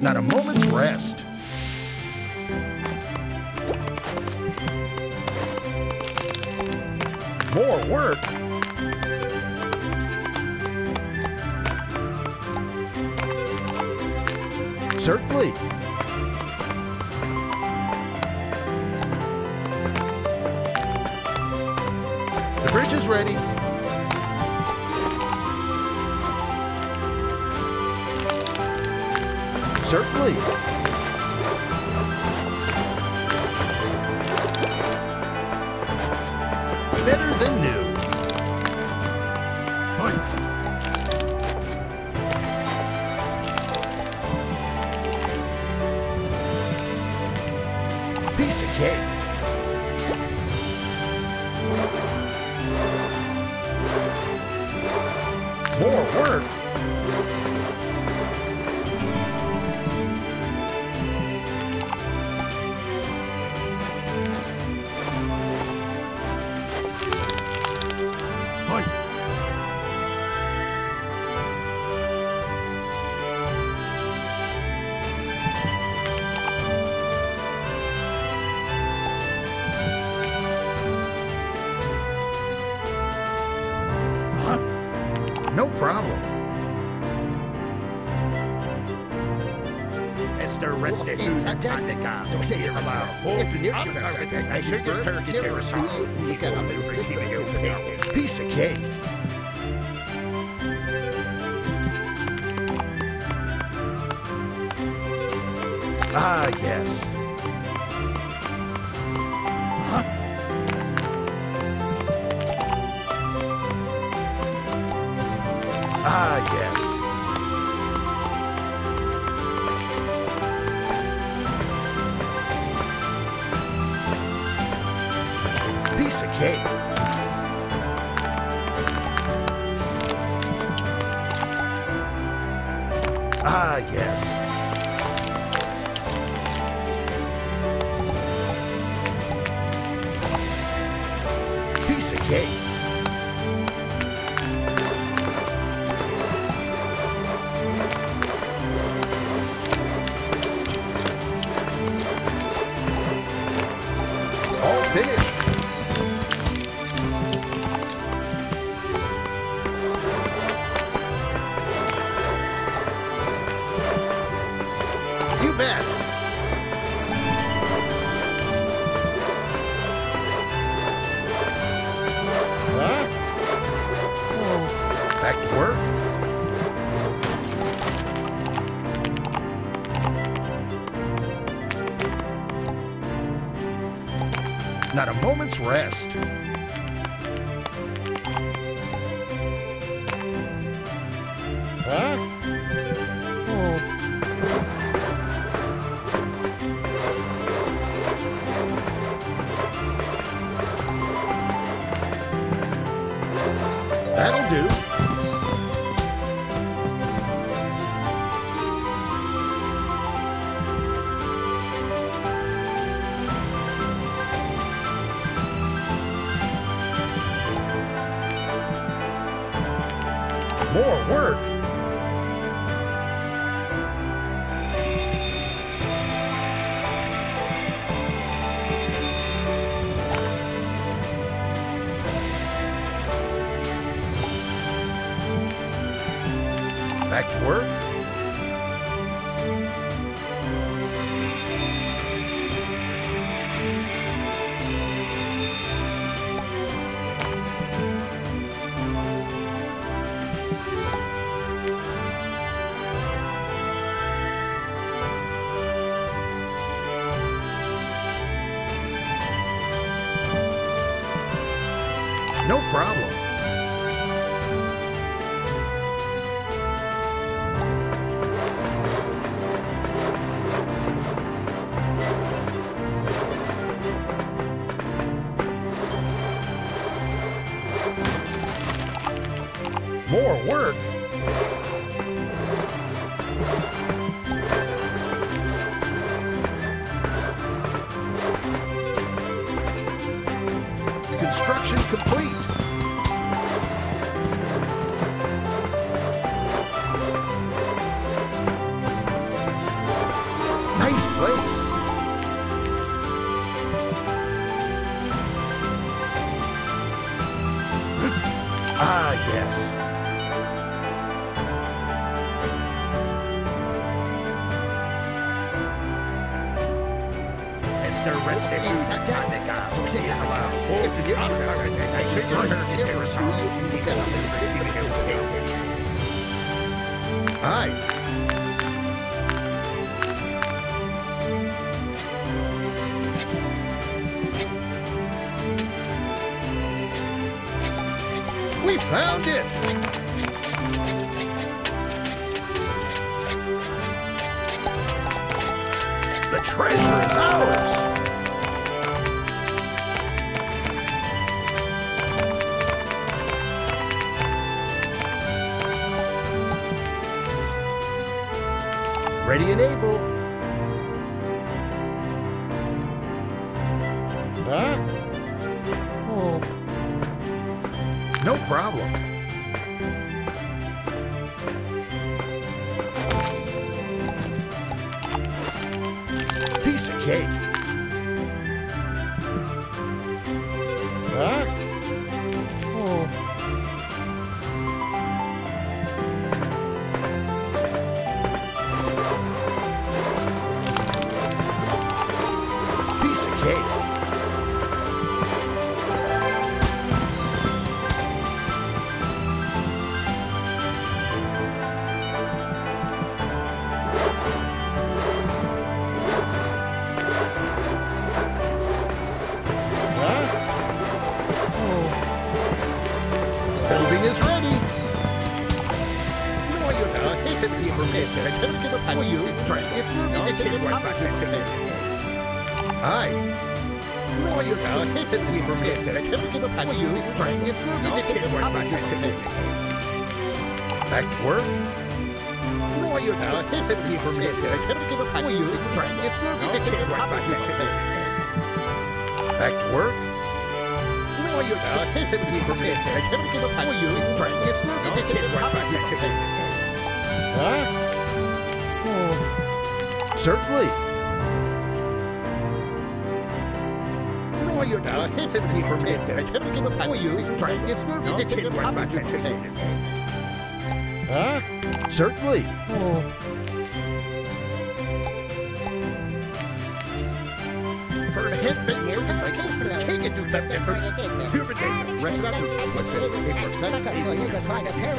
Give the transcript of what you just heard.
Not a moment's rest. More work? Certainly. The bridge is ready. Certainly. Better than new. Piece of cake. More work. Problem. Mr. Restitute Tandika, he's about I should get turkey carousel. He got up there for keeping you Piece of cake. Ah, yes. Piece of cake. Ah, yes. Piece of cake. All finished. Back work. Not a moment's rest. Huh? Oh. That'll do. More work. Back to work. Problem. More work. Yes. Mr. Risky, Tactica, is allowed. If you are targeting, I should return to your song. Aye. Found it! The treasure is ours! Ready and able. Piece of cake. Huh? Oh. Piece of cake. You. I can't give up. Will you? Try. It's not going to take back to me. Aye. No, you're not. Hit it, you permit. I can't give up. Will you? Try. It's not going to take back to me. Back to work. No, you're not. Hit it, you. I can't give up. Will you? Try. It's not going to take back to me. Back to work. No, you're not. Hit it, you. I can't give up. Will you? Try. It's not going to take back to me. Huh? Oh. Certainly. No, you're not. Hit it, you permit. I can't give up. Will you? Try. It's not going to take right back to me. Huh? Certainly. Oh. For a hit, big near I can't for that. Can't do that different. Human day. Right up. What's it? Eight percent. So you just like a pair of